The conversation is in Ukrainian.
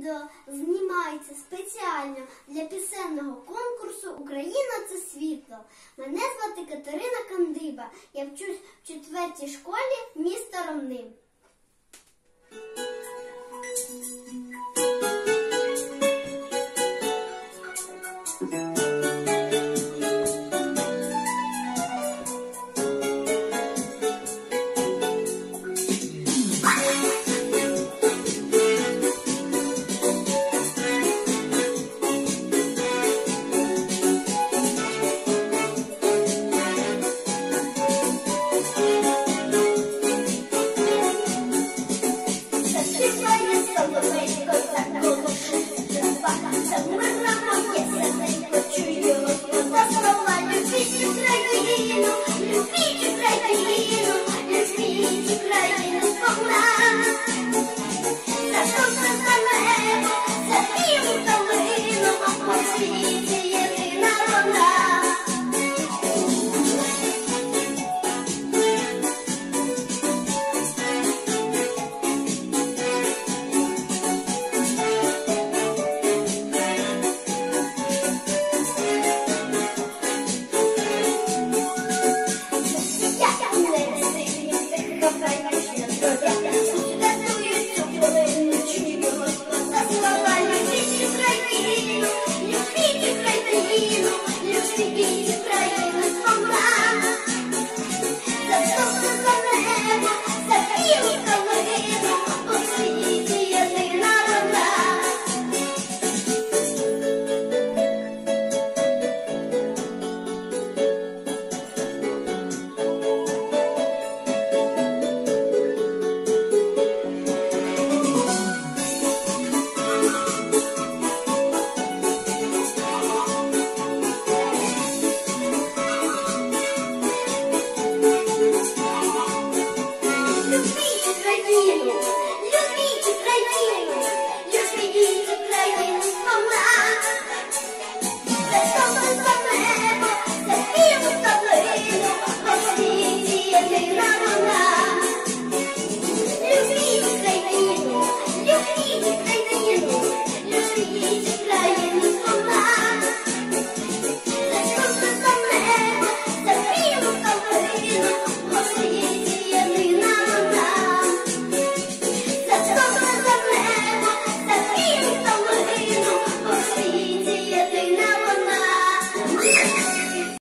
відео знімається спеціально для пісенного конкурсу Україна це світло. Мене звати Катерина Кандиба. Я вчусь в четвертій школі міста Ромнин. ございま。